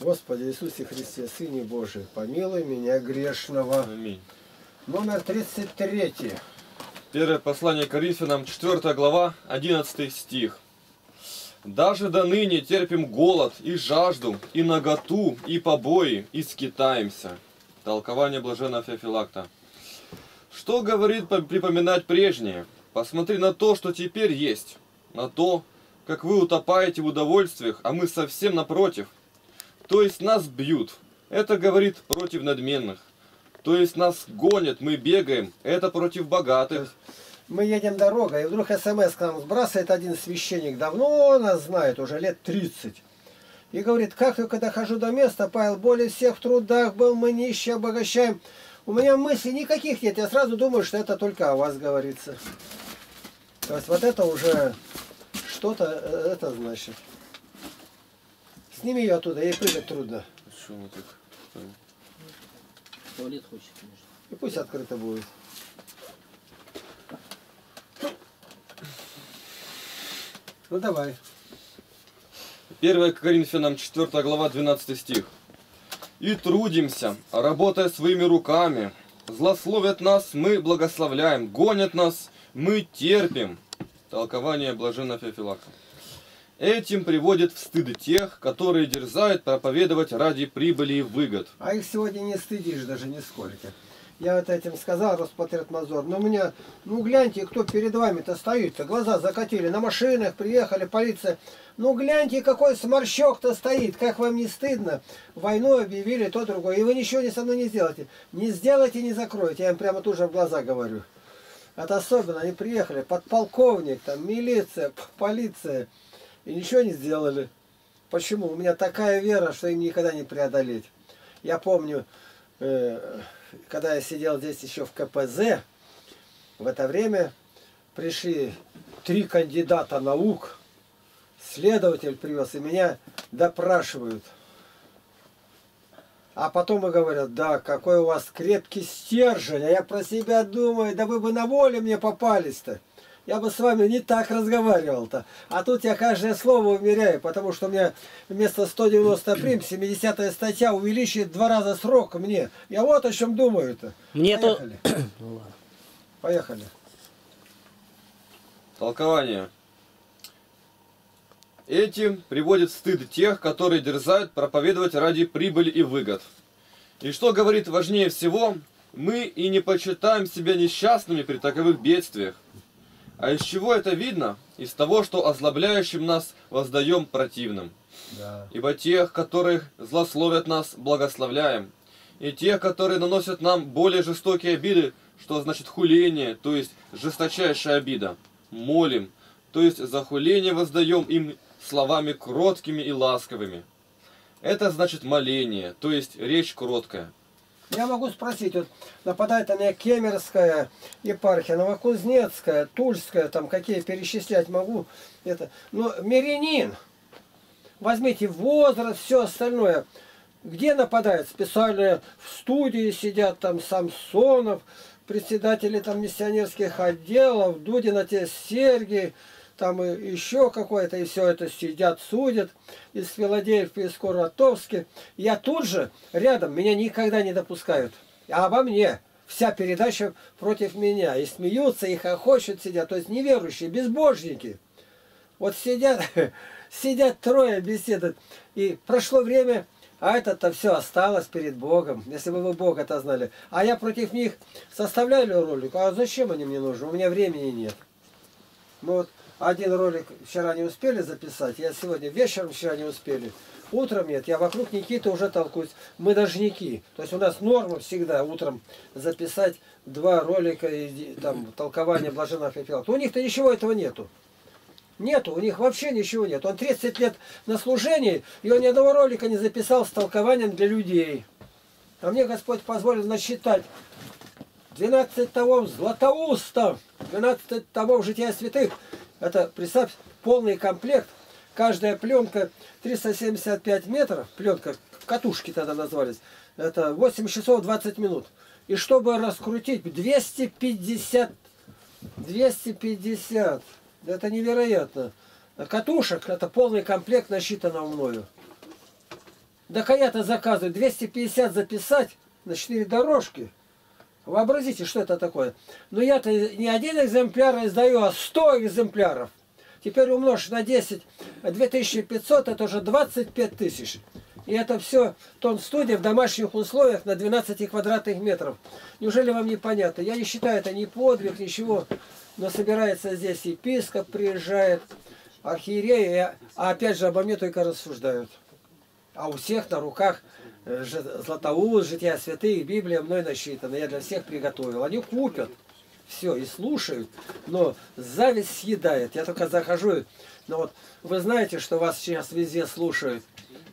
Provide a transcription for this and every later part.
Господи Иисусе Христе, Сыне Божий, помилуй меня грешного. Аминь. Номер 33. Первое послание Коринфянам, 4 глава, 11 стих. «Даже до ныне терпим голод и жажду, и наготу, и побои, и скитаемся». Толкование блаженного Феофилакта. Что говорит по- припоминать прежнее? Посмотри на то, что теперь есть, на то, как вы утопаете в удовольствиях, а мы совсем напротив. То есть нас бьют. Это говорит против надменных. То есть нас гонят, мы бегаем. Это против богатых. Мы едем дорогой, и вдруг смс к нам сбрасывает один священник, давно нас знает, уже лет 30. И говорит, как только дохожу до места, Павел, более всех в трудах был, мы нищие обогащаем. У меня мыслей никаких нет, я сразу думаю, что это только о вас говорится. То есть вот это уже что-то, э, это значит. Сними ее оттуда, ей прыгать трудно. Тут? В туалет хочет, конечно. И пусть открыто будет. Ну давай. 1 Коринфянам 4 глава 12 стих. «И трудимся, работая своими руками. Злословят нас, мы благословляем. Гонят нас, мы терпим». Толкование блаженного Феофилака. Этим приводит в стыд тех, которые дерзают проповедовать ради прибыли и выгод. А их сегодня не стыдишь даже нисколько. Я вот этим сказал, Роспотребнадзор. Но у меня, ну гляньте, кто перед вами-то стоит-то. Глаза закатили, на машинах приехали, полиция. Ну гляньте, какой сморщок-то стоит. Как вам не стыдно? Войну объявили, то другое. И вы ничего не со мной не сделаете. Не сделайте, не закроете. Я им прямо тут же в глаза говорю. Это особенно, они приехали, подполковник, там, милиция, полиция. И ничего не сделали. Почему? У меня такая вера, что им никогда не преодолеть. Я помню, э, когда я сидел здесь еще в КПЗ, в это время пришли три кандидата наук, следователь привез, и меня допрашивают. А потом и говорят, да, какой у вас крепкий стержень. А я про себя думаю, да вы бы на воле мне попались-то. Я бы с вами не так разговаривал-то. А тут я каждое слово умеряю, потому что мне вместо 190 прим 70 статья увеличивает два раза срок мне. Я вот о чем думаю-то. Мне то... Поехали. Ну ладно. Поехали. Толкование. Этим приводит в стыд тех, которые дерзают проповедовать ради прибыли и выгод. И что говорит важнее всего, мы и не почитаем себя несчастными при таковых бедствиях. А из чего это видно? Из того, что озлобляющим нас воздаем противным. Да. Ибо тех, которых злословят нас, благословляем. И тех, которые наносят нам более жестокие обиды, что значит хуление, то есть жесточайшая обида, молим, то есть за хуление воздаем им словами кроткими и ласковыми. Это значит моление, то есть речь кроткая. Я могу спросить, вот нападает на меня Кемерская епархия, Новокузнецкая, Тульская, там какие перечислять могу. Это, но мирянин, возьмите возраст, все остальное. Где нападает? Специально в студии сидят там Самсонов, председатели там миссионерских отделов, Дудина те Сергий, там и еще какое-то, и все это сидят, судят из Филадельфии, из Куратовски. Я тут же, рядом, меня никогда не допускают. А обо мне. Вся передача против меня. И смеются, и хохочут сидят. То есть неверующие, безбожники. Вот сидят, сидят трое, беседуют. И прошло время, а это-то все осталось перед Богом. Если бы вы Бога-то знали. А я против них составляю ролик. А зачем они мне нужны? У меня времени нет. Мы вот один ролик вчера не успели записать, я сегодня вечером вчера не успели. Утром нет, я вокруг Никиты уже толкуюсь. Мы должники. То есть у нас норма всегда утром записать два ролика и там толкование блаженного Феофилакта. У них-то ничего этого нету. Нету, у них вообще ничего нет. Он 30 лет на служении, и он ни одного ролика не записал с толкованием для людей. А мне Господь позволил насчитать 12 томов Златоуста, 12 томов Жития Святых. Это, представь, полный комплект. Каждая пленка 375 метров, пленка, катушки тогда назвались, это 8 часов 20 минут. И чтобы раскрутить 250, 250, это невероятно. Катушек, это полный комплект насчитанного мною. Да я-то заказываю 250 записать на 4 дорожки. Вообразите, что это такое. Но я-то не один экземпляр издаю, а 100 экземпляров. Теперь умножь на 10, 2500, это уже 25 тысяч. И это все тон студия в домашних условиях на 12 квадратных метров. Неужели вам не понятно? Я не считаю это ни подвиг, ничего. Но собирается здесь епископ, приезжает, архиерей, а опять же обо мне только рассуждают. А у всех на руках Златоуст, Жития Святых, Библия мной насчитана. Я для всех приготовил. Они купят все и слушают, но зависть съедает. Я только захожу, но вот вы знаете, что вас сейчас везде слушают.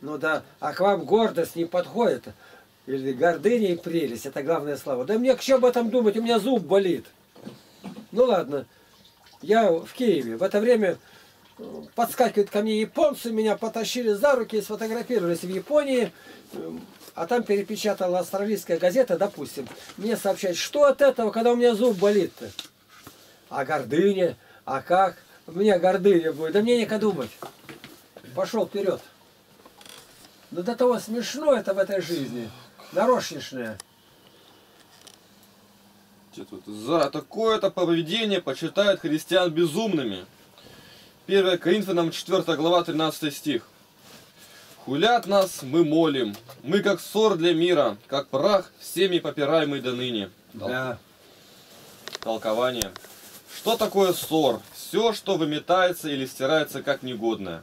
Ну да, а к вам гордость не подходит. Или гордыня и прелесть, это главное слава. Да мне к чему об этом думать, у меня зуб болит. Ну ладно, я в Киеве. В это время подскакивают ко мне японцы, меня потащили за руки и сфотографировались в Японии, а там перепечатала австралийская газета, допустим, мне сообщают, что от этого, когда у меня зуб болит-то? А гордыня? А как? У меня гордыня будет. Да мне некогда думать. Пошел вперед. Но до того смешно это в этой жизни. Нарошничное. За такое-то поведение почитают христиан безумными. 1 Коринфянам 4 глава 13 стих. Хулят нас, мы молим, мы как ссор для мира, как прах, всеми попираемый до ныне. Да. Толкование. Что такое ссор? Все, что выметается или стирается как негодное.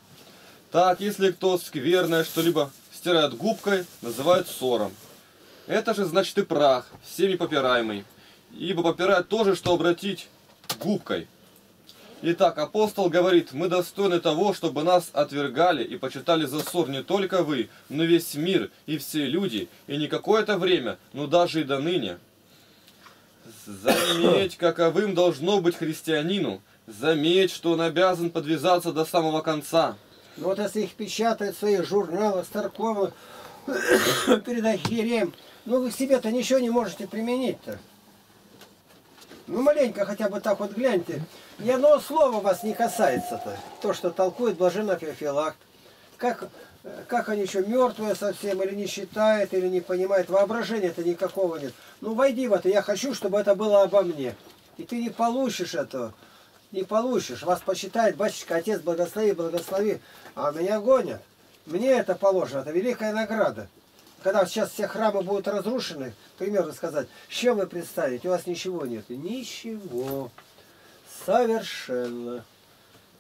Так, если кто скверное что-либо стирает губкой, называют ссором. Это же значит и прах, всеми попираемый. Ибо попирать тоже, что обратить губкой. Итак, апостол говорит, мы достойны того, чтобы нас отвергали и почитали за ссор не только вы, но весь мир и все люди, и не какое-то время, но даже и до ныне. Заметь, каковым должно быть христианину, заметь, что он обязан подвязаться до самого конца. Ну вот если их печатают в своих журналах, перед архиереем, ну вы к себе-то ничего не можете применить-то. Ну маленько хотя бы так вот гляньте. Ни одного слова вас не касается-то. То, что толкует блаженный Феофилакт. Как, как они еще мертвые совсем, или не считают, или не понимают. Воображения-то никакого нет. Ну войди в это, я хочу, чтобы это было обо мне. И ты не получишь этого. Не получишь. Вас посчитает, батюшка, отец, благослови, благослови. А меня гонят. Мне это положено. Это великая награда когда сейчас все храмы будут разрушены, примерно сказать, с чем вы представите? У вас ничего нет. Ничего. Совершенно.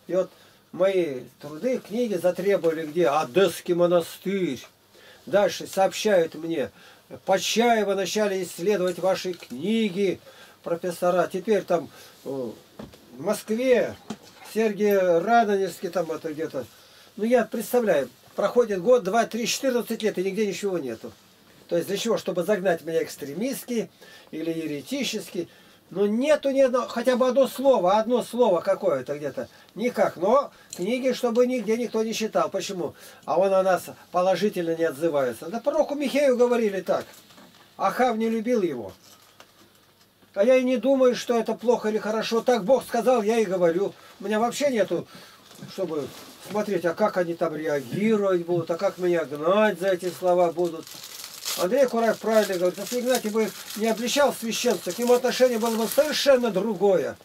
И вот мои труды, книги затребовали где? Одесский монастырь. Дальше сообщают мне, Почаева начали исследовать ваши книги, профессора. Теперь там в Москве, Сергей Радонежский там это где-то. Ну я представляю, проходит год, два, три, 14 лет, и нигде ничего нету. То есть для чего? Чтобы загнать меня экстремистски или еретически. Но нету ни одного, хотя бы одно слово, одно слово какое-то где-то. Никак. Но книги, чтобы нигде никто не читал. Почему? А он о нас положительно не отзывается. Да пророку Михею говорили так. Ахав не любил его. А я и не думаю, что это плохо или хорошо. Так Бог сказал, я и говорю. У меня вообще нету, чтобы смотреть, а как они там реагировать будут, а как меня гнать за эти слова будут. Андрей Кураев правильно говорит, если Игнатий бы не обличал священца, к нему отношение было бы совершенно другое.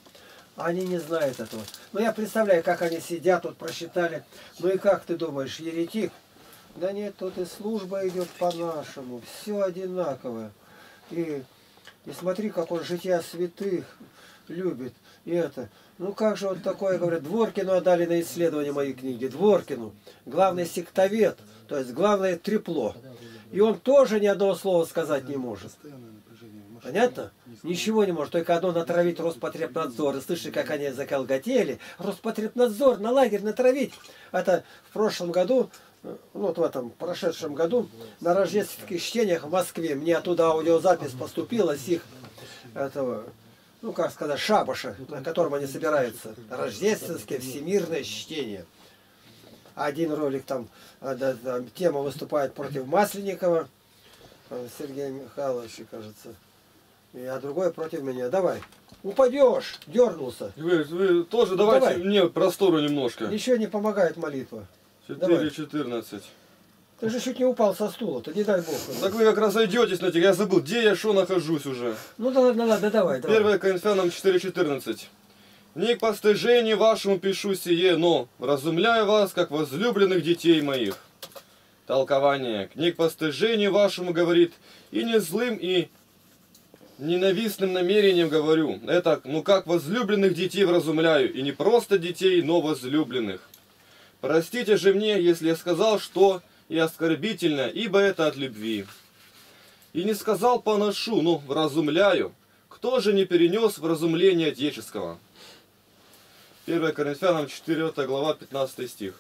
Они не знают этого. Но я представляю, как они сидят, тут просчитали. Ну и как ты думаешь, еретик? Да нет, тут и служба идет по-нашему, все одинаковое. И, и смотри, как он жития святых любит. И это. Ну как же вот такое, говорят, Дворкину отдали на исследование моей книги. Дворкину. Главный сектовед, то есть главное трепло. И он тоже ни одного слова сказать не может. Понятно? Ничего не может, только одно натравить Роспотребнадзор. И слышали, как они заколготели. Роспотребнадзор на лагерь натравить. Это в прошлом году, ну вот в этом прошедшем году, на рождественских чтениях в Москве, мне оттуда аудиозапись поступила с их этого ну как сказать, шабаша, на котором они собираются. Рождественское всемирное чтение. Один ролик там, а, да, да, тема выступает против Масленникова, э, Сергея Михайловича, кажется. И, а другой против меня. Давай. Упадешь, дернулся. Вы, вы тоже давайте Давай. мне простору немножко. Еще не помогает молитва. 4.14. Ты же чуть не упал со стула, то не дай бог. Так вы как разойдетесь на Я забыл, где я что нахожусь уже. Ну да ладно, ладно, давай, давай. 1 Коринфянам 4.14. Не к постыжению вашему пишу сие, но разумляю вас, как возлюбленных детей моих. Толкование. Не к постыжению вашему говорит, и не злым, и ненавистным намерением говорю. Это, ну как возлюбленных детей вразумляю, и не просто детей, но возлюбленных. Простите же мне, если я сказал, что и оскорбительно, ибо это от любви. И не сказал поношу, но вразумляю. Кто же не перенес вразумление отеческого? 1 Коринфянам 4 глава 15 стих.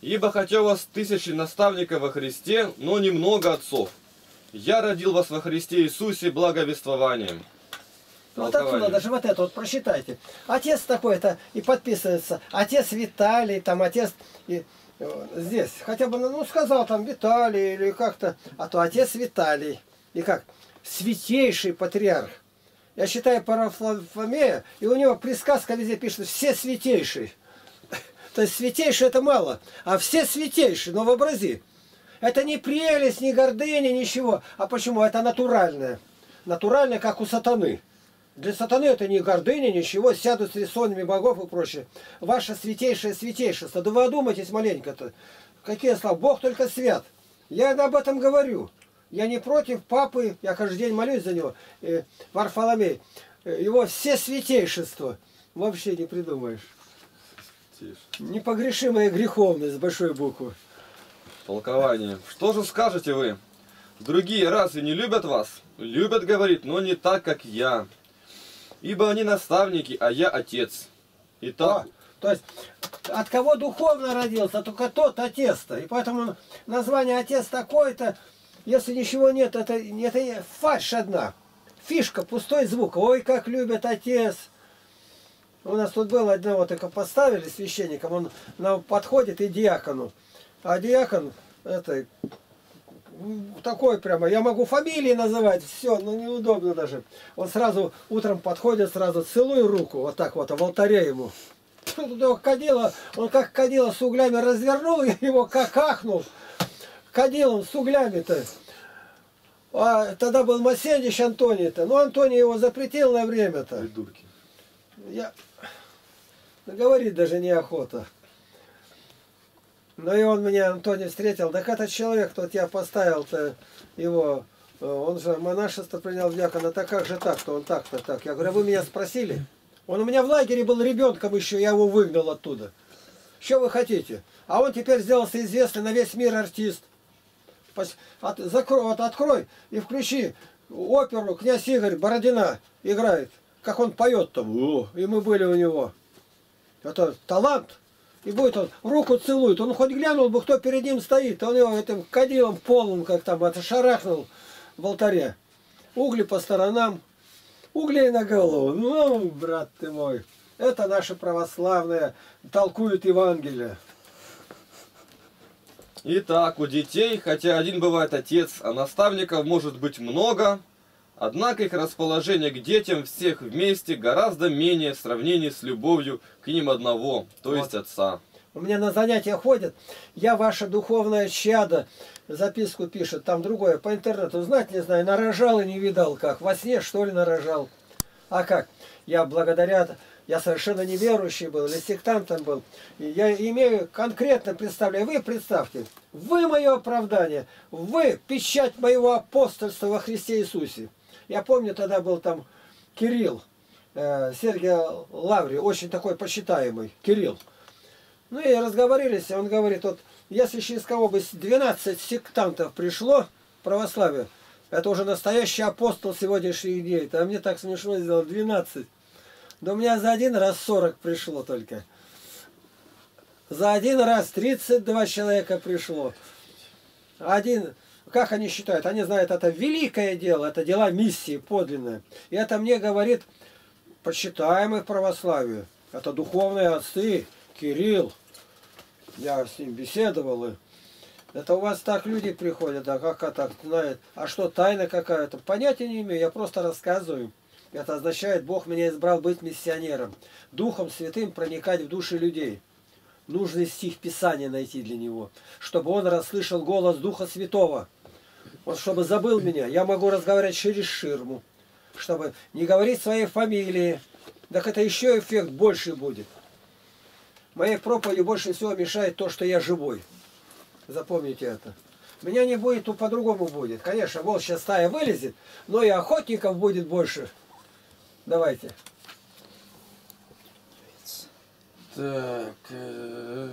Ибо хотя у вас тысячи наставников во Христе, но немного отцов. Я родил вас во Христе Иисусе благовествованием. Вот отсюда даже вот это вот прочитайте. Отец такой-то и подписывается. Отец Виталий, там отец и, э, здесь. Хотя бы, ну, сказал там Виталий или как-то. А то отец Виталий. И как? Святейший патриарх. Я считаю Парафломея, и у него присказка везде пишет «все святейший». То есть святейший это мало, а все святейшие, но вообрази. Это не прелесть, не гордыня, ничего. А почему? Это натуральное. Натуральное, как у сатаны. Для сатаны это не гордыня, ничего, сядут с рисунами богов и прочее. Ваше святейшее святейшество. Да вы одумайтесь маленько-то. Какие слова? Бог только свят. Я об этом говорю. Я не против папы, я каждый день молюсь за него, э, Варфоломей. Э, его все святейшество. Вообще не придумаешь. Непогрешимая греховность с большой буквы. Толкование. Что же скажете вы? Другие разве не любят вас? Любят, говорит, но не так, как я. Ибо они наставники, а я отец. Итак... А, то есть, от кого духовно родился, только тот отец-то. И поэтому название отец такой-то, если ничего нет, это, это фальшь одна. Фишка, пустой звук. Ой, как любят отец. У нас тут было одного только поставили священником, он нам подходит и диакону. А диакон, это, такой прямо, я могу фамилии называть, все, но неудобно даже. Он сразу утром подходит, сразу целую руку, вот так вот, а в алтаре ему. Кадила, он как кадила с углями развернул, я его как ахнул. Кадилом с углями-то. А тогда был Масенич Антоний-то. Ну, Антоний его запретил на время-то. Придурки. Я... Говорит даже неохота. Ну и он меня, Антоний, встретил. Так этот человек, тот я поставил-то его, э, он же монашество принял в диакона, так как же так-то, он так-то так. Я говорю, а вы меня спросили? Он у меня в лагере был ребенком еще, я его выгнал оттуда. Что вы хотите? А он теперь сделался известный на весь мир артист. От, закрой, вот открой и включи оперу «Князь Игорь Бородина» играет. Как он поет там. И мы были у него. Это талант. И будет он, руку целует. Он хоть глянул бы, кто перед ним стоит. Он его этим кадилом полным, как там, это шарахнул в алтаре. Угли по сторонам. Углей на голову. Ну, брат ты мой. Это наши православные толкуют Евангелие. Итак, у детей, хотя один бывает отец, а наставников может быть много, однако их расположение к детям всех вместе гораздо менее в сравнении с любовью к ним одного, то вот. есть отца. У меня на занятия ходят, я ваша духовная чадо, записку пишет, там другое, по интернету, знать не знаю, нарожал и не видал как, во сне что ли нарожал. А как? Я благодаря я совершенно неверующий был, или сектантом был. И я имею конкретно представляю, вы представьте, вы мое оправдание, вы печать моего апостольства во Христе Иисусе. Я помню, тогда был там Кирилл, э, Сергей Лаври, очень такой почитаемый, Кирилл. Ну и разговорились, он говорит, вот если через кого бы 12 сектантов пришло, православие, это уже настоящий апостол сегодняшних дней. А мне так смешно сделал 12. Да у меня за один раз 40 пришло только. За один раз 32 человека пришло. Один, как они считают? Они знают, это великое дело, это дела миссии подлинные. И это мне говорит почитаемых православию. Это духовные отцы, Кирилл. Я с ним беседовал. Это у вас так люди приходят, а как так знает. А что, тайна какая-то? Понятия не имею, я просто рассказываю. Это означает, Бог меня избрал быть миссионером, Духом Святым проникать в души людей. нужный стих Писания найти для него, чтобы он расслышал голос Духа Святого. Вот чтобы забыл меня, я могу разговаривать через ширму, чтобы не говорить своей фамилии. Так это еще эффект больше будет. Моей проповеди больше всего мешает то, что я живой. Запомните это. Меня не будет, то по-другому будет. Конечно, волчья стая вылезет, но и охотников будет больше. Давайте. Так, э,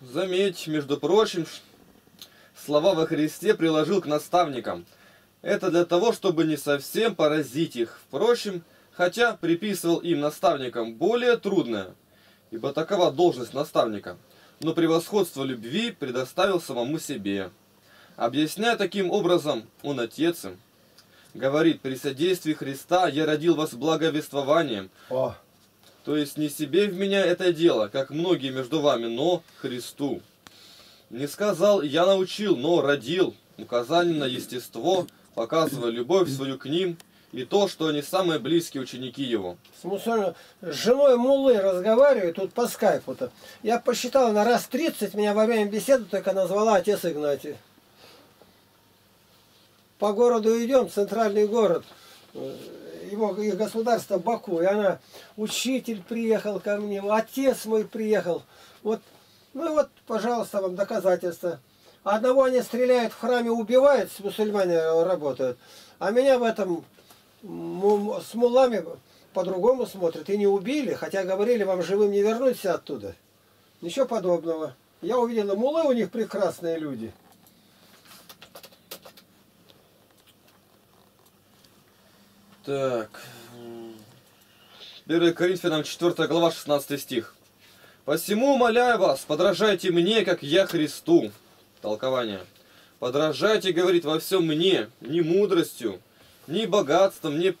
заметь, между прочим, слова во Христе приложил к наставникам. Это для того, чтобы не совсем поразить их. Впрочем, хотя приписывал им наставникам более трудное, ибо такова должность наставника, но превосходство любви предоставил самому себе. Объясняя таким образом, он отец им, говорит, при содействии Христа я родил вас благовествованием, О, то есть не себе в меня это дело, как многие между вами, но Христу. Не сказал, я научил, но родил, указание на естество, показывая любовь свою к ним и то, что они самые близкие ученики его. с, мусульма- с женой Муллы разговариваю тут по скайпу-то. Я посчитал, на раз 30 меня во время беседы только назвала отец Игнатий. По городу идем, центральный город, его их государство Баку, и она, учитель приехал ко мне, отец мой приехал. Вот, ну вот, пожалуйста, вам доказательства. Одного они стреляют в храме, убивают, мусульмане работают, а меня в этом с мулами по-другому смотрят. И не убили, хотя говорили, вам живым не вернуться оттуда. Ничего подобного. Я увидела, мулы у них прекрасные люди. Так. 1 Коринфянам 4 глава 16 стих. «Посему умоляю вас, подражайте мне, как я Христу». Толкование. «Подражайте, говорит, во всем мне, не мудростью, ни богатством, не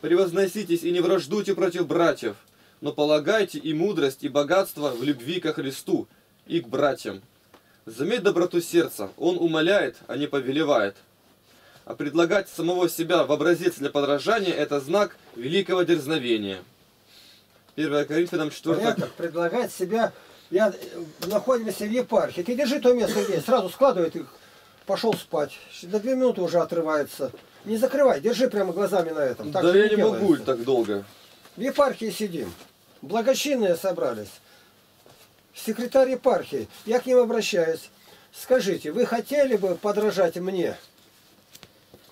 превозноситесь и не враждуйте против братьев, но полагайте и мудрость, и богатство в любви ко Христу и к братьям. Заметь доброту сердца, он умоляет, а не повелевает. А предлагать самого себя в образец для подражания – это знак великого дерзновения. 1 Коринфянам 4 Понятно? Предлагать себя. Я э, находимся в епархии. Ты держи то место, где есть. Сразу складывает их. Пошел спать. До две минуты уже отрывается. Не закрывай, держи прямо глазами на этом. Так да я не могу делается. так долго. В епархии сидим. Благочинные собрались. Секретарь епархии. Я к ним обращаюсь. Скажите, вы хотели бы подражать мне?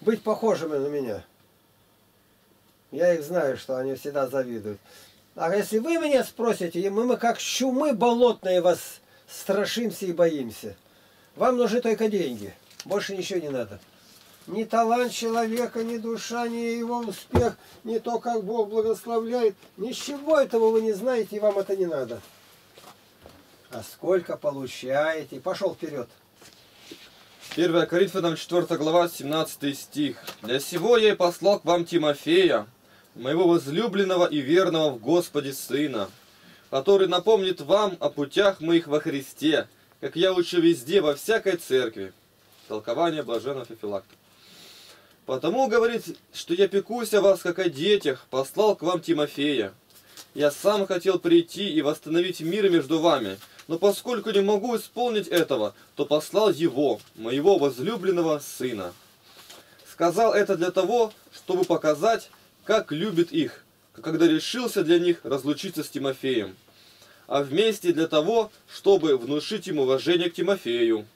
Быть похожими на меня? Я их знаю, что они всегда завидуют. А если вы меня спросите, мы, мы как чумы болотные вас страшимся и боимся. Вам нужны только деньги. Больше ничего не надо. Ни талант человека, ни душа, ни его успех, ни то, как Бог благословляет. Ничего этого вы не знаете, и вам это не надо. А сколько получаете? Пошел вперед. 1 Коринфянам 4 глава 17 стих. «Для сего я и послал к вам Тимофея, моего возлюбленного и верного в Господе Сына, который напомнит вам о путях моих во Христе, как я учу везде, во всякой церкви». Толкование блаженного Феофилакта. «Потому, говорит, что я пекусь о вас, как о детях, послал к вам Тимофея. Я сам хотел прийти и восстановить мир между вами, но поскольку не могу исполнить этого, то послал его, моего возлюбленного сына. Сказал это для того, чтобы показать, как любит их, когда решился для них разлучиться с Тимофеем. А вместе для того, чтобы внушить им уважение к Тимофею.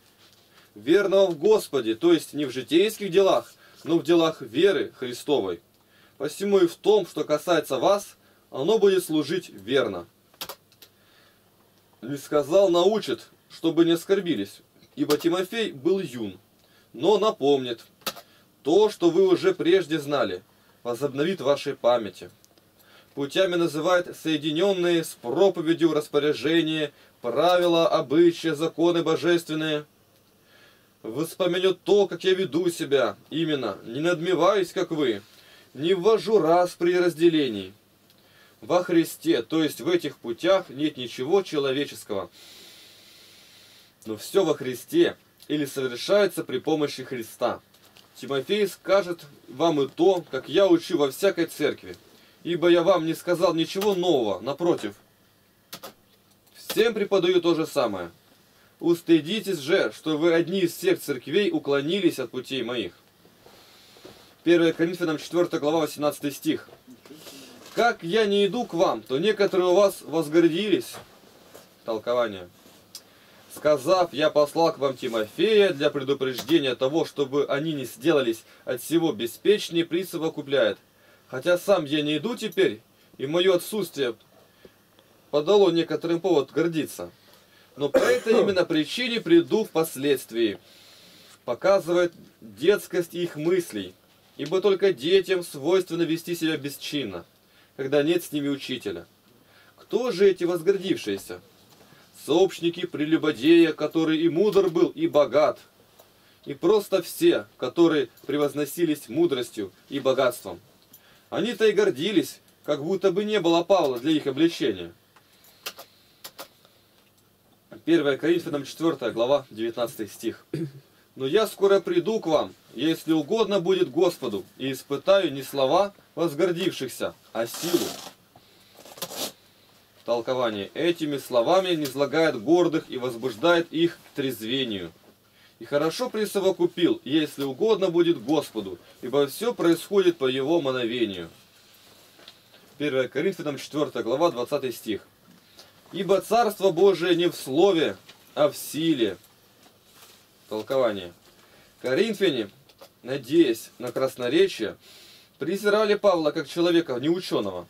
Верного в Господе, то есть не в житейских делах, но в делах веры Христовой. Посему и в том, что касается вас, оно будет служить верно. Сказал, научит, чтобы не оскорбились, ибо Тимофей был юн, но напомнит то, что вы уже прежде знали, возобновит вашей памяти. Путями называет соединенные с проповедью распоряжения, правила, обычаи, законы божественные. Воспомянет то, как я веду себя, именно, не надмеваюсь, как вы, не ввожу раз при разделении. Во Христе, то есть в этих путях, нет ничего человеческого. Но все во Христе или совершается при помощи Христа. Тимофей скажет вам и то, как я учу во всякой церкви. Ибо я вам не сказал ничего нового, напротив. Всем преподаю то же самое. Устыдитесь же, что вы одни из всех церквей уклонились от путей моих. 1 Коринфянам 4 глава 18 стих. Как я не иду к вам, то некоторые у вас возгордились. Толкование. Сказав, я послал к вам Тимофея для предупреждения того, чтобы они не сделались от всего беспечнее, присовокупляет. Хотя сам я не иду теперь, и мое отсутствие подало некоторым повод гордиться. Но по этой именно причине приду впоследствии. Показывает детскость их мыслей, ибо только детям свойственно вести себя бесчинно, когда нет с ними учителя. Кто же эти возгордившиеся? сообщники прелюбодея, который и мудр был, и богат, и просто все, которые превозносились мудростью и богатством. Они-то и гордились, как будто бы не было Павла для их обличения. 1 Коринфянам 4 глава 19 стих. «Но я скоро приду к вам, если угодно будет Господу, и испытаю не слова возгордившихся, а силу, Толкование. Этими словами не излагает гордых и возбуждает их к трезвению. И хорошо присовокупил, если угодно будет Господу, ибо все происходит по его мановению. 1 Коринфянам 4 глава 20 стих. Ибо Царство Божие не в слове, а в силе. Толкование. Коринфяне, надеясь на красноречие, презирали Павла как человека неученого,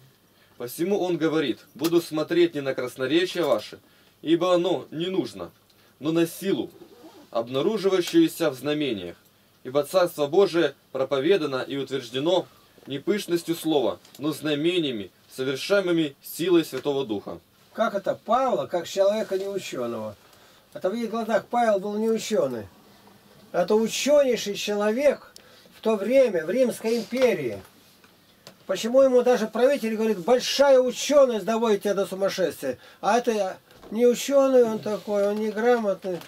Посему он говорит, буду смотреть не на красноречие ваше, ибо оно не нужно, но на силу, обнаруживающуюся в знамениях. Ибо Царство Божие проповедано и утверждено не пышностью слова, но знамениями, совершаемыми силой Святого Духа. Как это Павла, как человека неученого? Это в их глазах Павел был не ученый. Это ученейший человек в то время в Римской империи – Почему ему даже правитель говорит, большая ученость доводит тебя до сумасшествия. А это не ученый он такой, он неграмотный.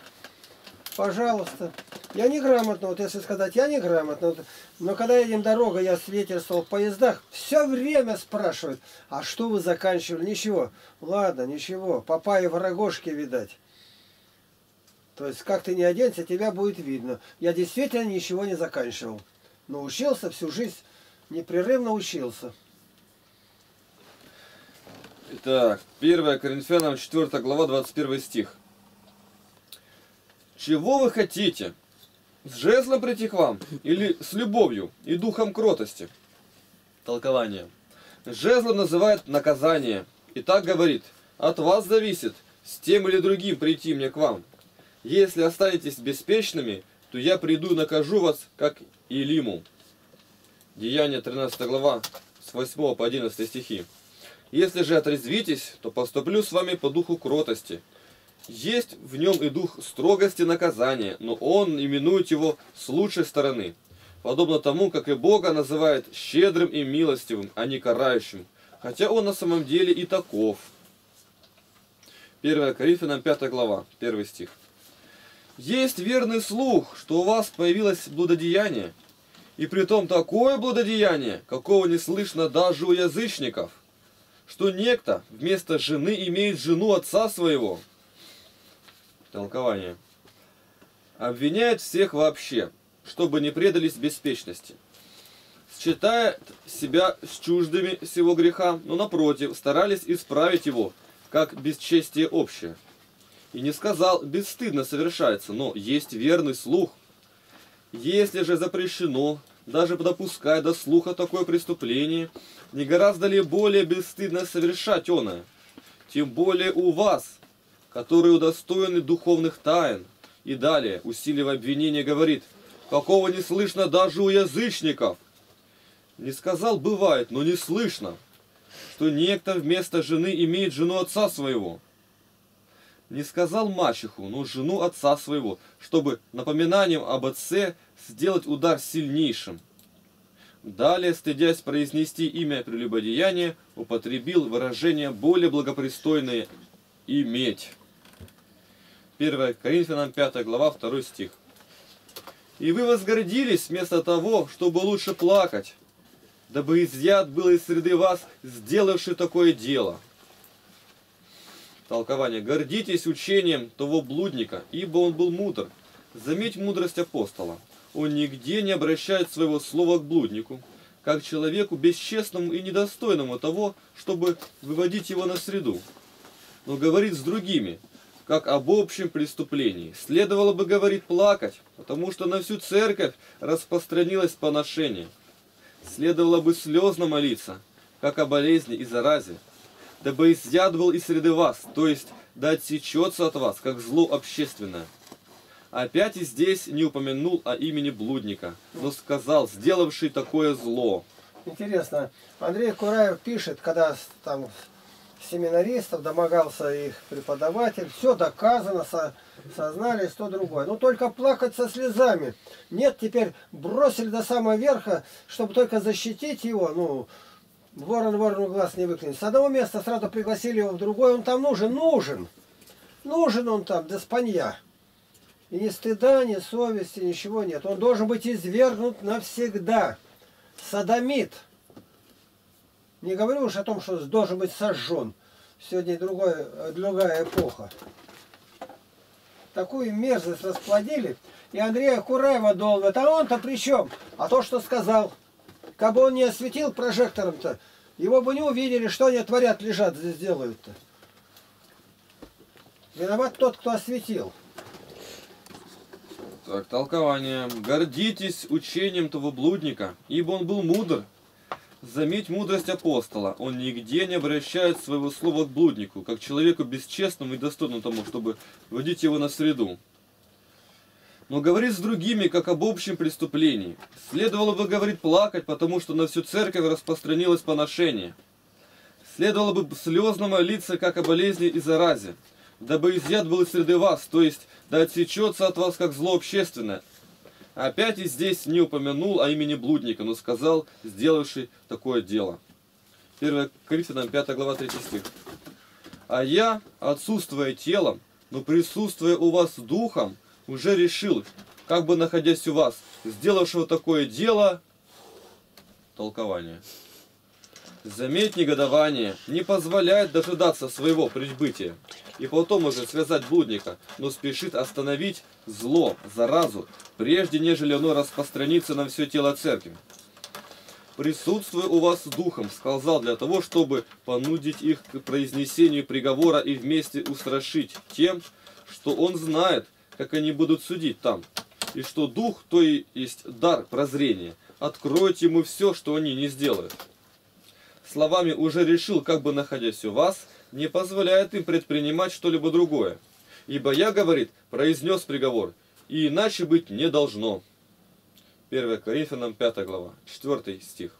Пожалуйста. Я неграмотно, вот если сказать, я неграмотно. Вот, но когда едем дорога, я свидетельствовал в поездах, все время спрашивают, а что вы заканчивали? Ничего. Ладно, ничего. Папа и врагошки видать. То есть, как ты не оденься, тебя будет видно. Я действительно ничего не заканчивал. Но учился всю жизнь непрерывно учился. Итак, 1 Коринфянам 4 глава 21 стих. Чего вы хотите? С жезлом прийти к вам? Или с любовью и духом кротости? Толкование. Жезлом называет наказание. И так говорит, от вас зависит, с тем или другим прийти мне к вам. Если останетесь беспечными, то я приду и накажу вас, как Илиму. Деяние 13 глава, с 8 по 11 стихи. «Если же отрезвитесь, то поступлю с вами по духу кротости. Есть в нем и дух строгости наказания, но он именует его с лучшей стороны, подобно тому, как и Бога называет щедрым и милостивым, а не карающим, хотя он на самом деле и таков». 1 Коринфянам 5 глава, 1 стих. «Есть верный слух, что у вас появилось блудодеяние, и при том такое блудодеяние, какого не слышно даже у язычников, что некто вместо жены имеет жену отца своего. Толкование. Обвиняет всех вообще, чтобы не предались беспечности. Считает себя с чуждыми всего греха, но напротив, старались исправить его, как бесчестие общее. И не сказал, бесстыдно совершается, но есть верный слух – если же запрещено даже допускать до слуха такое преступление, не гораздо ли более бесстыдно совершать оное? Тем более у вас, которые удостоены духовных тайн. И далее, усиливая обвинение, говорит, какого не слышно даже у язычников. Не сказал, бывает, но не слышно, что некто вместо жены имеет жену отца своего не сказал мачеху, но жену отца своего, чтобы напоминанием об отце сделать удар сильнейшим. Далее, стыдясь произнести имя прелюбодеяния, употребил выражение более благопристойное «иметь». 1 Коринфянам 5 глава 2 стих. «И вы возгордились вместо того, чтобы лучше плакать, дабы изъят был из среды вас, сделавший такое дело». Толкование. Гордитесь учением того блудника, ибо он был мудр. Заметь мудрость апостола. Он нигде не обращает своего слова к блуднику, как человеку бесчестному и недостойному того, чтобы выводить его на среду. Но говорит с другими, как об общем преступлении. Следовало бы, говорит, плакать, потому что на всю церковь распространилось поношение. Следовало бы слезно молиться, как о болезни и заразе, дабы изъят был из среды вас, то есть да отсечется от вас, как зло общественное. Опять и здесь не упомянул о имени блудника, но сказал, сделавший такое зло. Интересно, Андрей Кураев пишет, когда там семинаристов домогался их преподаватель, все доказано, со, сознались то другое. Но только плакать со слезами. Нет, теперь бросили до самого верха, чтобы только защитить его, ну, ворон ворону глаз не выклинет. С одного места сразу пригласили его в другое, он там нужен, нужен. Нужен он там, до спанья. И ни стыда, ни совести, ничего нет. Он должен быть извергнут навсегда. Садомит. Не говорю уж о том, что должен быть сожжен. Сегодня другой, другая эпоха. Такую мерзость расплодили. И Андрея Кураева долго. А он-то при чем? А то, что сказал. Как бы он не осветил прожектором-то, его бы не увидели, что они творят, лежат здесь делают-то. Виноват тот, кто осветил. Так, толкование. Гордитесь учением того блудника, ибо он был мудр. Заметь мудрость апостола. Он нигде не обращает своего слова к блуднику, как человеку бесчестному и достойному тому, чтобы вводить его на среду. Но говорит с другими, как об общем преступлении. Следовало бы, говорит, плакать, потому что на всю церковь распространилось поношение. Следовало бы слезно молиться, как о болезни и заразе, дабы изъят был из среды вас, то есть да отсечется от вас как зло общественное. Опять и здесь не упомянул о имени блудника, но сказал, сделавший такое дело. 1 Коринфянам 5 глава 3 стих. А я, отсутствуя телом, но присутствуя у вас духом, уже решил, как бы находясь у вас, сделавшего такое дело, толкование. Заметь негодование, не позволяет дожидаться своего прибытия, и потом уже связать блудника, но спешит остановить зло, заразу, прежде нежели оно распространится на все тело церкви. Присутствуя у вас духом, сказал для того, чтобы понудить их к произнесению приговора и вместе устрашить тем, что он знает, как они будут судить там, и что дух, то и есть дар прозрения, откроет ему все, что они не сделают словами уже решил, как бы находясь у вас, не позволяет им предпринимать что-либо другое. Ибо я, говорит, произнес приговор, и иначе быть не должно. 1 Коринфянам 5 глава, 4 стих.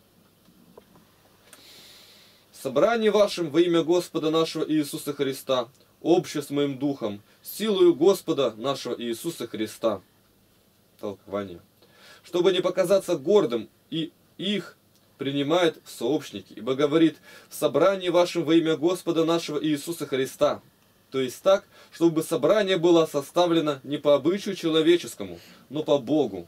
Собрание вашим во имя Господа нашего Иисуса Христа, обще с моим духом, силою Господа нашего Иисуса Христа. Толкование. Чтобы не показаться гордым и их принимает в сообщники, ибо говорит, в собрании вашем во имя Господа нашего Иисуса Христа. То есть так, чтобы собрание было составлено не по обычаю человеческому, но по Богу.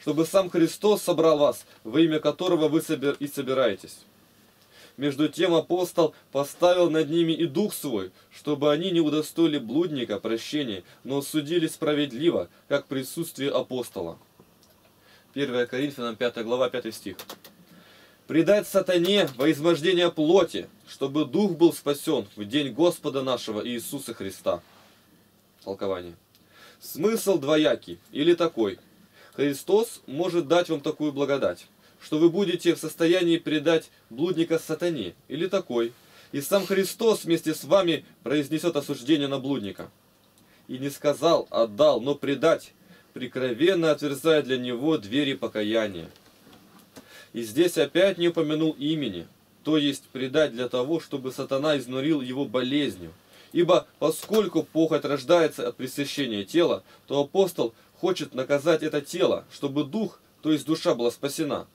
Чтобы сам Христос собрал вас, во имя которого вы и собираетесь. Между тем апостол поставил над ними и дух свой, чтобы они не удостоили блудника прощения, но судили справедливо, как присутствие апостола. 1 Коринфянам 5 глава 5 стих предать сатане во измождение плоти, чтобы дух был спасен в день Господа нашего Иисуса Христа. Толкование. Смысл двоякий или такой. Христос может дать вам такую благодать, что вы будете в состоянии предать блудника сатане или такой. И сам Христос вместе с вами произнесет осуждение на блудника. И не сказал, отдал, но предать, прикровенно отверзая для него двери покаяния. И здесь опять не упомянул имени, то есть предать для того, чтобы сатана изнурил его болезнью. Ибо поскольку похоть рождается от пресыщения тела, то апостол хочет наказать это тело, чтобы дух, то есть душа была спасена.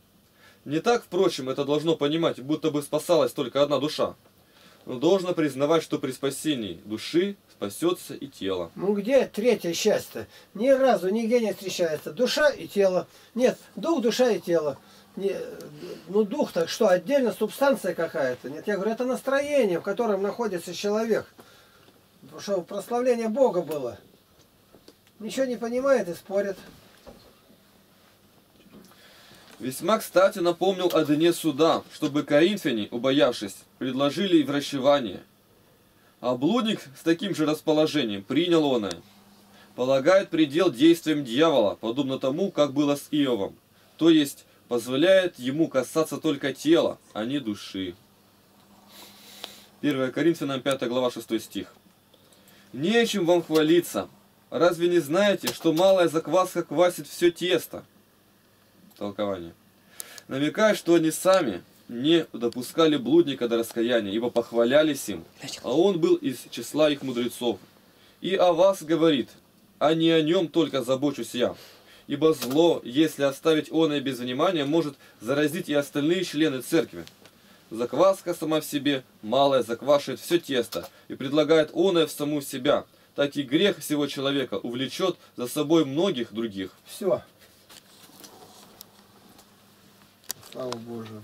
Не так, впрочем, это должно понимать, будто бы спасалась только одна душа. Но должно признавать, что при спасении души спасется и тело. Ну где третье счастье? Ни разу нигде не встречается. Душа и тело. Нет, дух, душа и тело не, ну дух так что, отдельно субстанция какая-то? Нет, я говорю, это настроение, в котором находится человек. что прославление Бога было. Ничего не понимает и спорит. Весьма кстати напомнил о дне суда, чтобы коринфяне, убоявшись, предложили врачевание. А блудник с таким же расположением принял он Полагает предел действиям дьявола, подобно тому, как было с Иовом. То есть, позволяет ему касаться только тела, а не души. 1 Коринфянам 5 глава 6 стих. Нечем вам хвалиться. Разве не знаете, что малая закваска квасит все тесто? Толкование. Намекая, что они сами не допускали блудника до раскаяния, ибо похвалялись им, а он был из числа их мудрецов. И о вас говорит, а не о нем только забочусь я. Ибо зло, если оставить оное без внимания, может заразить и остальные члены церкви. Закваска сама в себе, малая заквашивает все тесто и предлагает оное в саму себя. Так и грех всего человека увлечет за собой многих других. Все. Слава Божию.